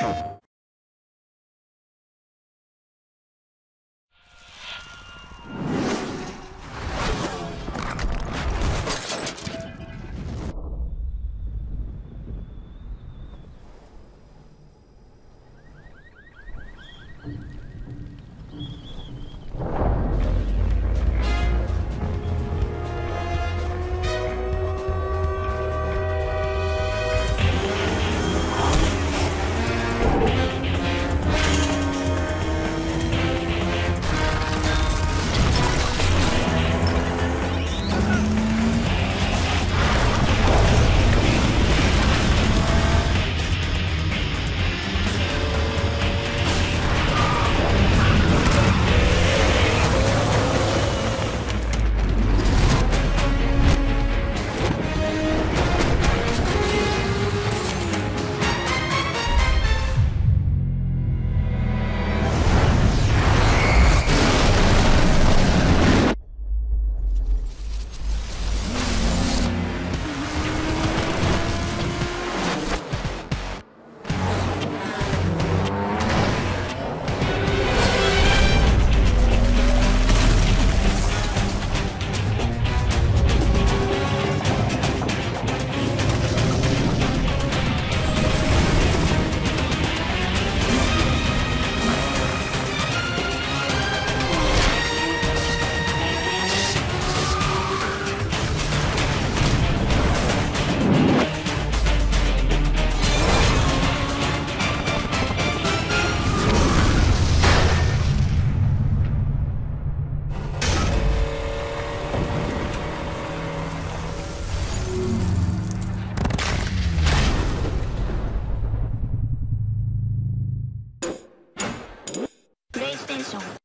プ 있어.